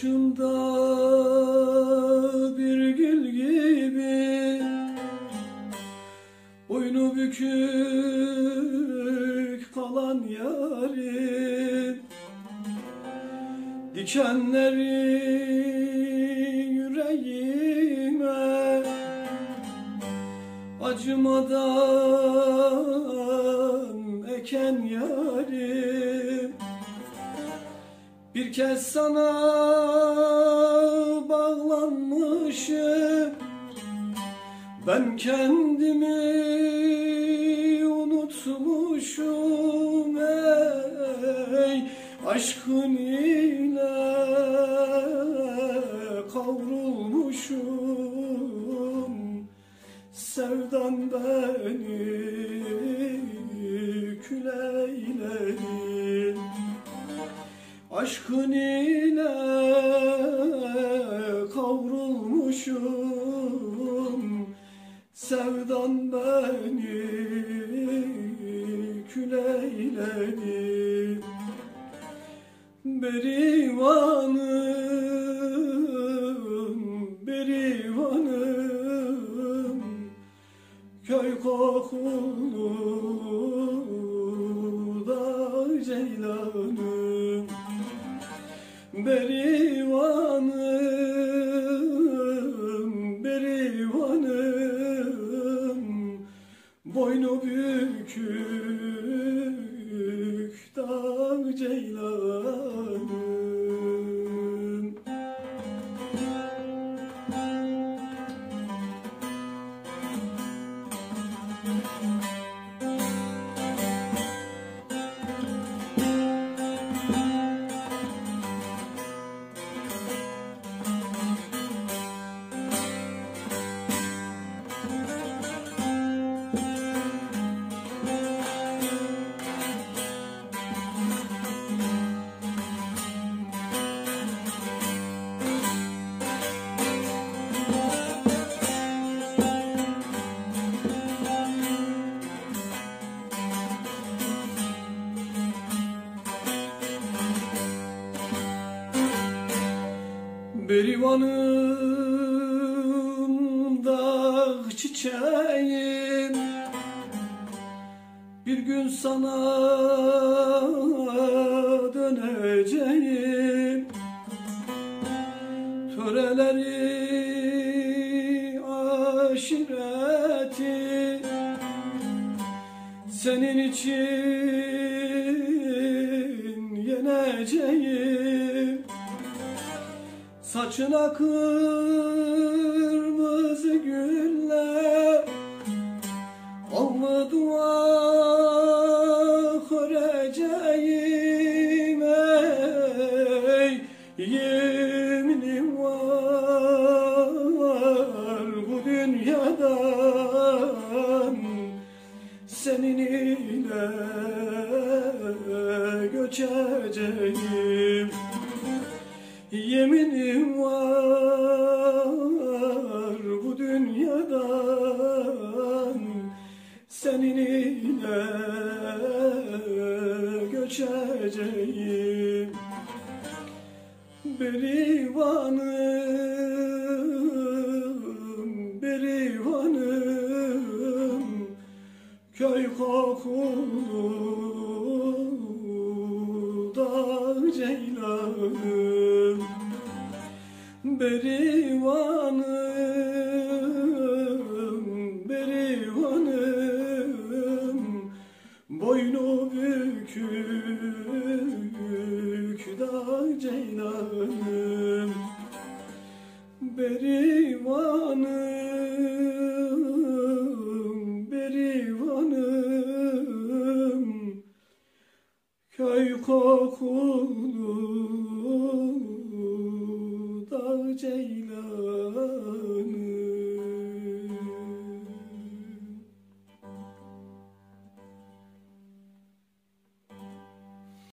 başında bir gül gibi Boynu bükük kalan yarim. Dikenleri yüreğime Acımadan eken yarim Bir kez sana bağlanmışım. Ben kendimi unutmuşum. Ey Aşkın ile kavrulmuşum. Sevdan beni Aşkın ile kavrulmuşum. Sevdan beni küleyledi Berivanım, berivanım. Köy kokulu da ceylanım Berivanım, berivanım Boynu bükük Berivanım dağ çiçeğim. Bir gün sana döneceğim. Töreleri aşireti Senin için yeneceğim Saçına kırmızı güller Alnı dua öreceğim ey. Yeminim var bu dünyadan. Senin ile Yeminim var bu dünyadan. Senin ile göçeceğim. Berivanım, berivanım Köy kokulu da ceylanım Berivanım, berivanım. Boynu bükük da ceylanım Berivanım, Köy kokulu da ceylan